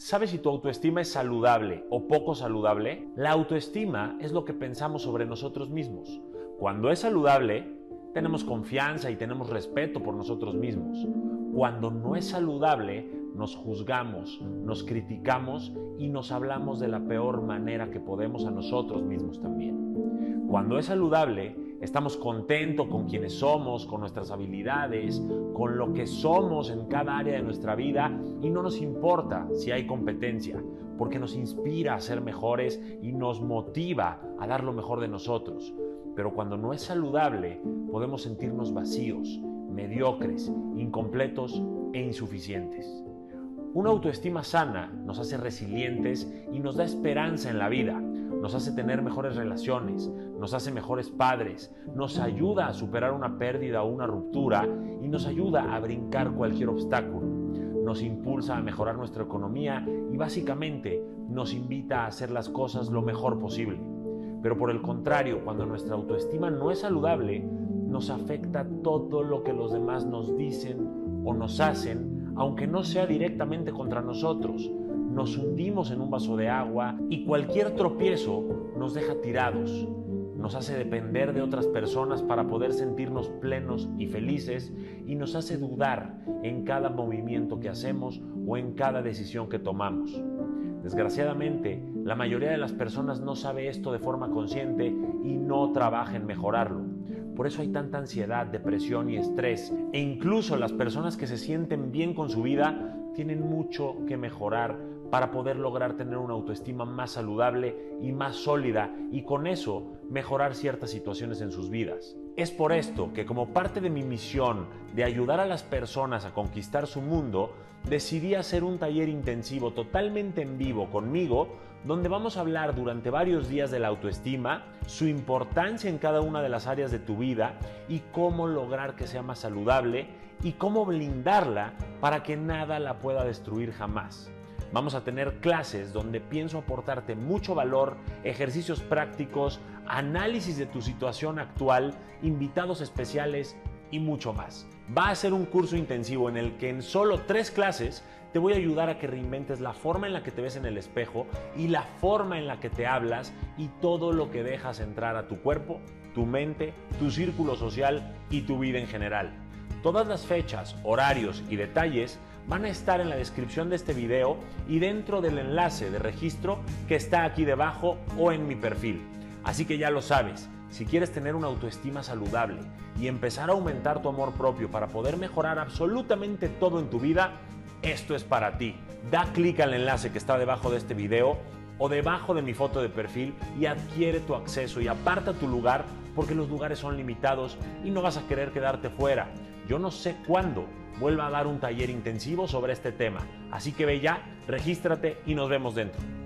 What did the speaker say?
¿Sabes si tu autoestima es saludable o poco saludable? La autoestima es lo que pensamos sobre nosotros mismos. Cuando es saludable, tenemos confianza y tenemos respeto por nosotros mismos. Cuando no es saludable, nos juzgamos, nos criticamos y nos hablamos de la peor manera que podemos a nosotros mismos también. Cuando es saludable, Estamos contentos con quienes somos, con nuestras habilidades, con lo que somos en cada área de nuestra vida y no nos importa si hay competencia, porque nos inspira a ser mejores y nos motiva a dar lo mejor de nosotros. Pero cuando no es saludable, podemos sentirnos vacíos, mediocres, incompletos e insuficientes. Una autoestima sana nos hace resilientes y nos da esperanza en la vida nos hace tener mejores relaciones, nos hace mejores padres, nos ayuda a superar una pérdida o una ruptura y nos ayuda a brincar cualquier obstáculo. Nos impulsa a mejorar nuestra economía y básicamente nos invita a hacer las cosas lo mejor posible. Pero por el contrario, cuando nuestra autoestima no es saludable, nos afecta todo lo que los demás nos dicen o nos hacen, aunque no sea directamente contra nosotros, nos hundimos en un vaso de agua y cualquier tropiezo nos deja tirados, nos hace depender de otras personas para poder sentirnos plenos y felices y nos hace dudar en cada movimiento que hacemos o en cada decisión que tomamos. Desgraciadamente, la mayoría de las personas no sabe esto de forma consciente y no trabaja en mejorarlo. Por eso hay tanta ansiedad, depresión y estrés. E incluso las personas que se sienten bien con su vida tienen mucho que mejorar para poder lograr tener una autoestima más saludable y más sólida y con eso mejorar ciertas situaciones en sus vidas. Es por esto que como parte de mi misión de ayudar a las personas a conquistar su mundo, decidí hacer un taller intensivo totalmente en vivo conmigo, donde vamos a hablar durante varios días de la autoestima, su importancia en cada una de las áreas de tu vida y cómo lograr que sea más saludable y cómo blindarla para que nada la pueda destruir jamás. Vamos a tener clases donde pienso aportarte mucho valor, ejercicios prácticos, análisis de tu situación actual, invitados especiales y mucho más. Va a ser un curso intensivo en el que en solo tres clases te voy a ayudar a que reinventes la forma en la que te ves en el espejo y la forma en la que te hablas y todo lo que dejas entrar a tu cuerpo, tu mente, tu círculo social y tu vida en general. Todas las fechas, horarios y detalles van a estar en la descripción de este video y dentro del enlace de registro que está aquí debajo o en mi perfil. Así que ya lo sabes, si quieres tener una autoestima saludable y empezar a aumentar tu amor propio para poder mejorar absolutamente todo en tu vida, esto es para ti. Da clic al enlace que está debajo de este video o debajo de mi foto de perfil y adquiere tu acceso y aparta tu lugar porque los lugares son limitados y no vas a querer quedarte fuera. Yo no sé cuándo vuelva a dar un taller intensivo sobre este tema, así que ve ya, regístrate y nos vemos dentro.